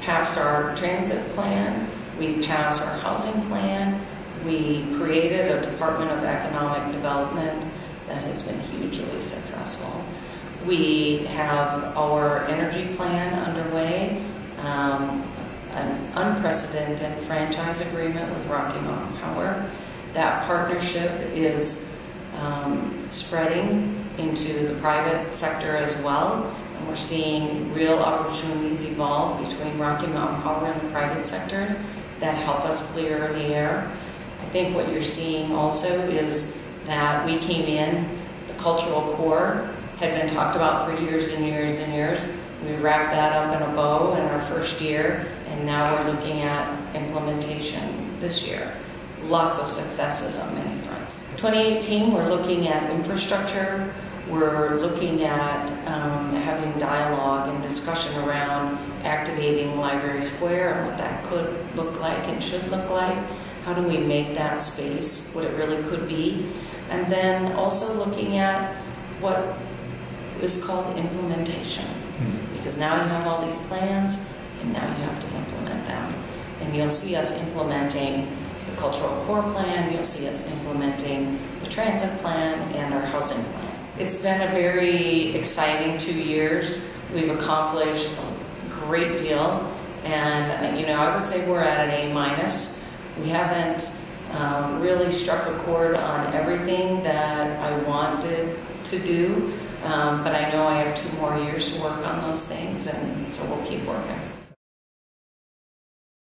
passed our transit plan, we passed our housing plan, we created a Department of Economic Development that has been hugely successful. We have our energy plan underway, um, an unprecedented franchise agreement with Rocky Mountain Power. That partnership is um, spreading into the private sector as well, we're seeing real opportunities evolve between Rocky Mountain Power and the private sector that help us clear the air. I think what you're seeing also is that we came in, the cultural core had been talked about for years and years and years. We wrapped that up in a bow in our first year, and now we're looking at implementation this year. Lots of successes on many fronts. 2018, we're looking at infrastructure. We're looking at um, having dialogue and discussion around activating Library Square and what that could look like and should look like. How do we make that space what it really could be? And then also looking at what is called implementation. Because now you have all these plans, and now you have to implement them. And you'll see us implementing the cultural core plan, you'll see us implementing the transit plan and our housing plan. It's been a very exciting two years. We've accomplished a great deal, and you know, I would say we're at an A minus. We haven't um, really struck a chord on everything that I wanted to do, um, but I know I have two more years to work on those things, and so we'll keep working.